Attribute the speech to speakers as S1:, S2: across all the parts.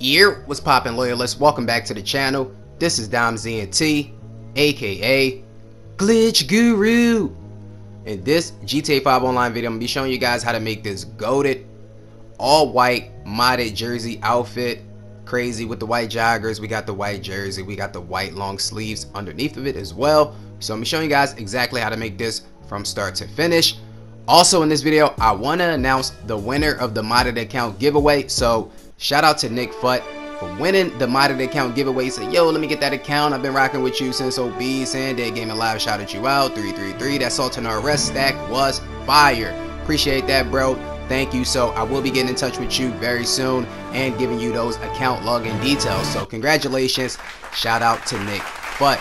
S1: Year what's popping loyalists. Welcome back to the channel. This is Dimez Ent, aka Glitch Guru. In this GTA 5 online video, I'm gonna be showing you guys how to make this goaded all white modded jersey outfit. Crazy with the white joggers. We got the white jersey. We got the white long sleeves underneath of it as well. So I'm showing you guys exactly how to make this from start to finish. Also in this video, I want to announce the winner of the modded account giveaway. So shout out to Nick Futt for winning the modded account giveaway. He said, yo, let me get that account. I've been rocking with you since OB, Sanday Gaming Live shouted you out. 333. That Sultan RS stack was fire. Appreciate that, bro. Thank you. So I will be getting in touch with you very soon and giving you those account login details. So congratulations. Shout out to Nick Futt.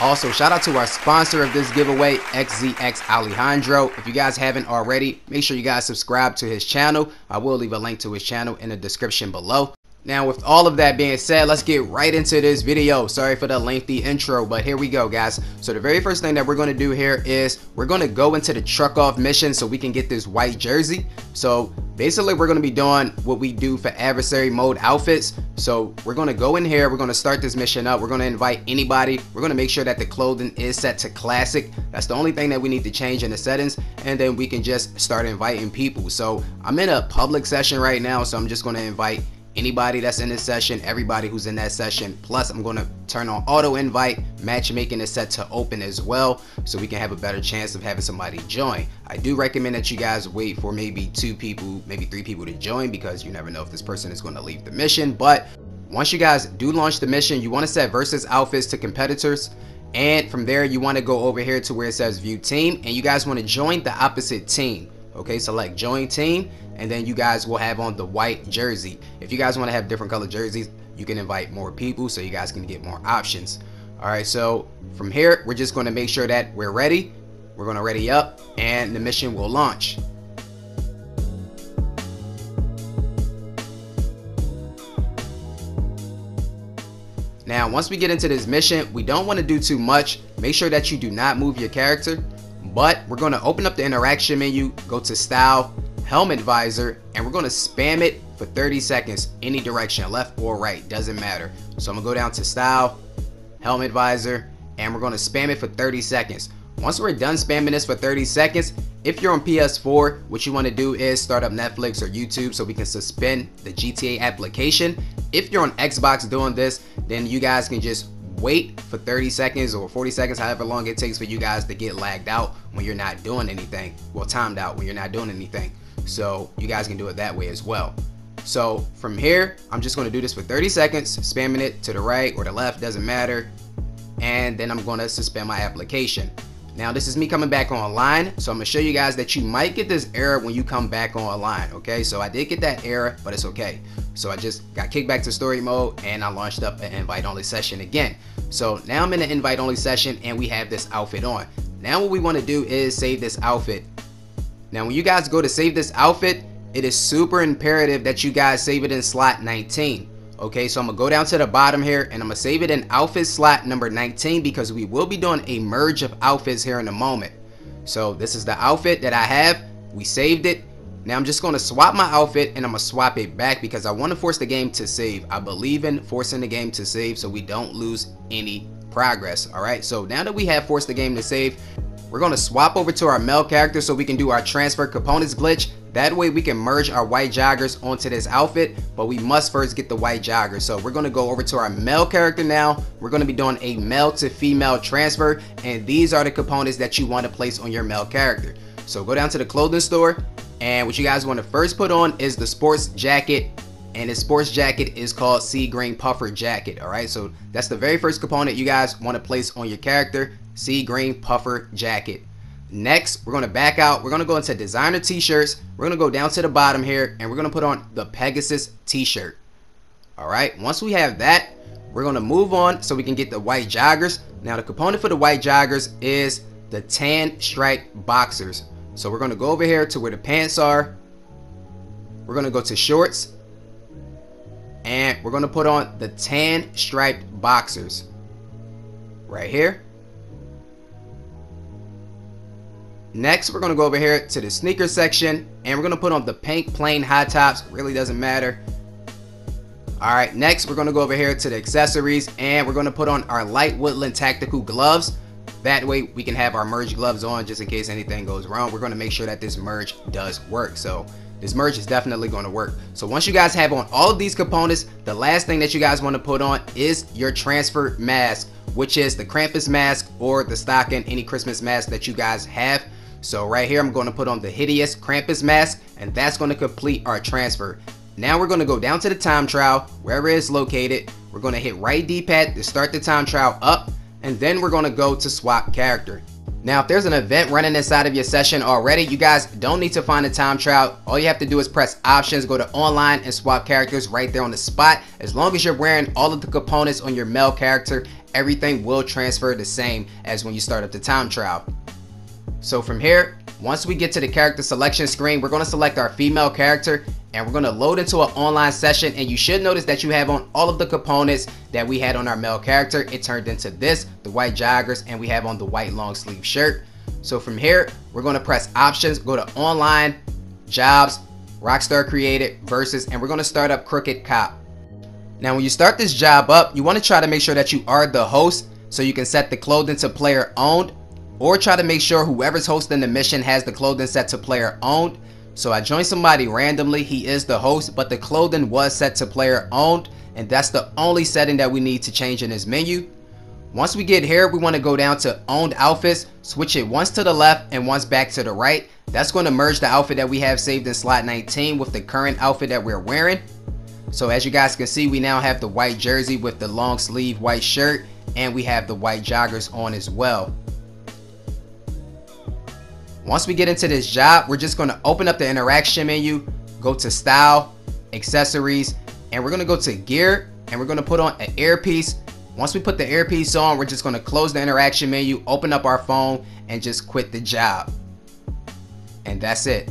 S1: Also, shout out to our sponsor of this giveaway, XZX Alejandro. If you guys haven't already, make sure you guys subscribe to his channel. I will leave a link to his channel in the description below. Now with all of that being said, let's get right into this video. Sorry for the lengthy intro, but here we go guys. So the very first thing that we're going to do here is we're going to go into the truck off mission so we can get this white jersey. So basically we're going to be doing what we do for adversary mode outfits. So we're going to go in here, we're going to start this mission up, we're going to invite anybody, we're going to make sure that the clothing is set to classic. That's the only thing that we need to change in the settings and then we can just start inviting people. So I'm in a public session right now, so I'm just going to invite anybody that's in this session, everybody who's in that session. Plus, I'm going to turn on auto invite. Matchmaking is set to open as well, so we can have a better chance of having somebody join. I do recommend that you guys wait for maybe two people, maybe three people to join because you never know if this person is going to leave the mission. But once you guys do launch the mission, you want to set versus outfits to competitors. And from there, you want to go over here to where it says view team and you guys want to join the opposite team. Okay, select join team and then you guys will have on the white jersey. If you guys want to have different color jerseys, you can invite more people so you guys can get more options. All right, so from here, we're just going to make sure that we're ready. We're going to ready up and the mission will launch. Now, once we get into this mission, we don't want to do too much. Make sure that you do not move your character, but we're going to open up the interaction menu, go to style, helmet visor, and we're gonna spam it for 30 seconds, any direction, left or right, doesn't matter. So I'm gonna go down to style, helmet visor, and we're gonna spam it for 30 seconds. Once we're done spamming this for 30 seconds, if you're on PS4, what you wanna do is start up Netflix or YouTube so we can suspend the GTA application. If you're on Xbox doing this, then you guys can just wait for 30 seconds or 40 seconds, however long it takes for you guys to get lagged out when you're not doing anything. Well, timed out when you're not doing anything. So you guys can do it that way as well. So from here, I'm just gonna do this for 30 seconds, spamming it to the right or the left, doesn't matter. And then I'm gonna suspend my application. Now this is me coming back online, so I'm gonna show you guys that you might get this error when you come back online, okay? So I did get that error, but it's okay. So I just got kicked back to story mode and I launched up an invite only session again. So now I'm in an invite only session and we have this outfit on. Now what we wanna do is save this outfit now when you guys go to save this outfit, it is super imperative that you guys save it in slot 19. Okay, so I'm gonna go down to the bottom here and I'm gonna save it in outfit slot number 19 because we will be doing a merge of outfits here in a moment. So this is the outfit that I have. We saved it. Now I'm just gonna swap my outfit and I'm gonna swap it back because I wanna force the game to save. I believe in forcing the game to save so we don't lose any progress. All right, so now that we have forced the game to save, we're going to swap over to our male character so we can do our transfer components glitch. That way we can merge our white joggers onto this outfit, but we must first get the white joggers. So we're going to go over to our male character now. We're going to be doing a male to female transfer, and these are the components that you want to place on your male character. So go down to the clothing store, and what you guys want to first put on is the sports jacket and the sports jacket is called sea green puffer jacket all right so that's the very first component you guys want to place on your character sea green puffer jacket. Next, we're going to back out. We're going to go into designer t-shirts. We're going to go down to the bottom here and we're going to put on the Pegasus t-shirt. All right. Once we have that, we're going to move on so we can get the white joggers. Now, the component for the white joggers is the tan stripe boxers. So we're going to go over here to where the pants are. We're going to go to shorts and we're to put on the tan striped boxers right here. Next, we're gonna go over here to the sneaker section and we're gonna put on the pink plain high tops. Really doesn't matter. All right, next we're gonna go over here to the accessories and we're gonna put on our light woodland tactical gloves. That way we can have our merge gloves on just in case anything goes wrong. We're gonna make sure that this merge does work. So this merge is definitely going to work. So once you guys have on all of these components, the last thing that you guys want to put on is your transfer mask, which is the Krampus mask or the stocking, any Christmas mask that you guys have. So right here, I'm going to put on the hideous Krampus mask, and that's going to complete our transfer. Now we're going to go down to the time trial, wherever it's located. We're going to hit right D-pad to start the time trial up, and then we're going to go to swap character. Now, if there's an event running inside of your session already, you guys don't need to find a time trial. All you have to do is press options, go to online and swap characters right there on the spot. As long as you're wearing all of the components on your male character, everything will transfer the same as when you start up the time trial. So from here, once we get to the character selection screen, we're going to select our female character and we're going to load into an online session and you should notice that you have on all of the components that we had on our male character. It turned into this, the white joggers, and we have on the white long sleeve shirt. So from here, we're going to press options, go to online, jobs, Rockstar created, versus, and we're going to start up Crooked Cop. Now when you start this job up, you want to try to make sure that you are the host so you can set the clothing to player owned or try to make sure whoever's hosting the mission has the clothing set to player owned so I joined somebody randomly. He is the host, but the clothing was set to player owned. And that's the only setting that we need to change in this menu. Once we get here, we want to go down to owned outfits, switch it once to the left and once back to the right. That's going to merge the outfit that we have saved in slot 19 with the current outfit that we're wearing. So as you guys can see, we now have the white jersey with the long sleeve white shirt and we have the white joggers on as well. Once we get into this job, we're just going to open up the interaction menu, go to style, accessories, and we're going to go to gear and we're going to put on an earpiece. Once we put the earpiece on, we're just going to close the interaction menu, open up our phone, and just quit the job. And that's it.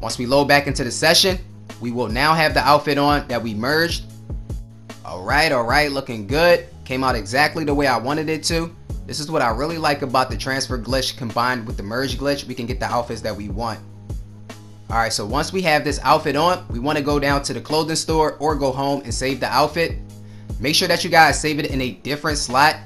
S1: Once we load back into the session, we will now have the outfit on that we merged. All right, all right, looking good. Came out exactly the way I wanted it to. This is what I really like about the transfer glitch combined with the merge glitch. We can get the outfits that we want. Alright, so once we have this outfit on, we want to go down to the clothing store or go home and save the outfit. Make sure that you guys save it in a different slot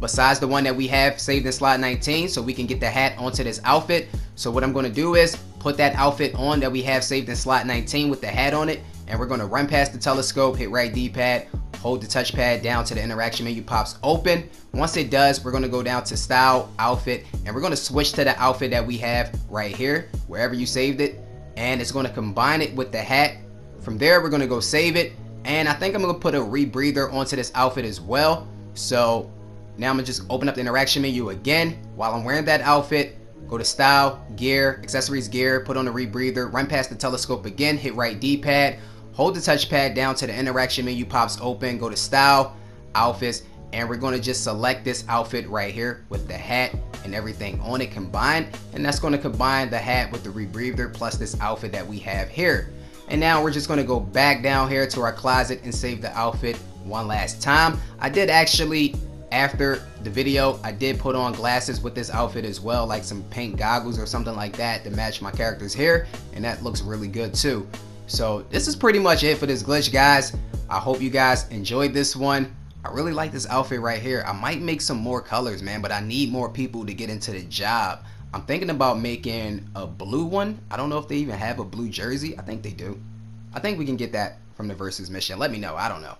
S1: besides the one that we have saved in slot 19 so we can get the hat onto this outfit. So what I'm going to do is put that outfit on that we have saved in slot 19 with the hat on it and we're going to run past the telescope, hit right D-pad, hold the touchpad down to the interaction menu pops open. Once it does, we're gonna go down to style, outfit, and we're gonna switch to the outfit that we have right here, wherever you saved it. And it's gonna combine it with the hat. From there, we're gonna go save it. And I think I'm gonna put a rebreather onto this outfit as well. So now I'm gonna just open up the interaction menu again while I'm wearing that outfit. Go to style, gear, accessories gear, put on the rebreather, run past the telescope again, hit right D-pad, Hold the touchpad down to the interaction menu pops open. Go to style, outfits, and we're going to just select this outfit right here with the hat and everything on it combined. And that's going to combine the hat with the rebreather plus this outfit that we have here. And now we're just going to go back down here to our closet and save the outfit one last time. I did actually after the video I did put on glasses with this outfit as well like some paint goggles or something like that to match my character's hair and that looks really good too so this is pretty much it for this glitch guys. I hope you guys enjoyed this one. I really like this outfit right here. I might make some more colors man but I need more people to get into the job. I'm thinking about making a blue one. I don't know if they even have a blue jersey. I think they do. I think we can get that from the versus mission. Let me know. I don't know.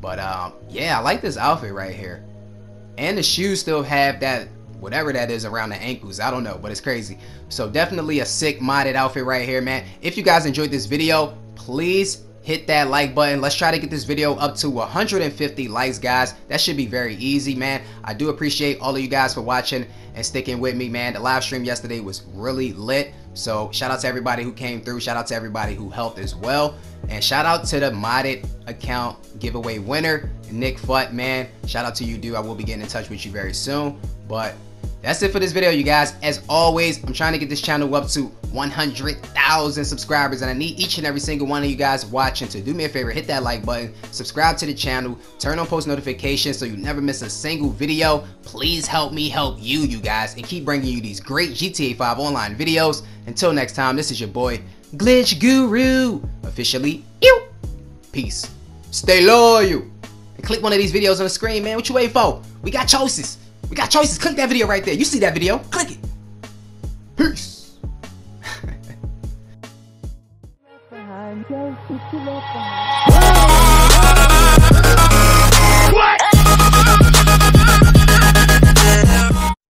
S1: But um, yeah, I like this outfit right here. And the shoes still have that whatever that is around the ankles. I don't know, but it's crazy. So definitely a sick modded outfit right here, man. If you guys enjoyed this video, please hit that like button. Let's try to get this video up to 150 likes, guys. That should be very easy, man. I do appreciate all of you guys for watching and sticking with me, man. The live stream yesterday was really lit. So shout out to everybody who came through. Shout out to everybody who helped as well. And shout out to the modded account giveaway winner, Nick Futt, man. Shout out to you, dude. I will be getting in touch with you very soon. But that's it for this video, you guys. As always, I'm trying to get this channel up to 100,000 subscribers, and I need each and every single one of you guys watching to do me a favor, hit that like button, subscribe to the channel, turn on post notifications so you never miss a single video. Please help me help you, you guys, and keep bringing you these great GTA 5 online videos. Until next time, this is your boy, Glitch Guru, officially, ew, peace. Stay loyal. And click one of these videos on the screen, man. What you waiting for? We got choices. We got choices. Click that video right there. You see that video. Click it. Peace.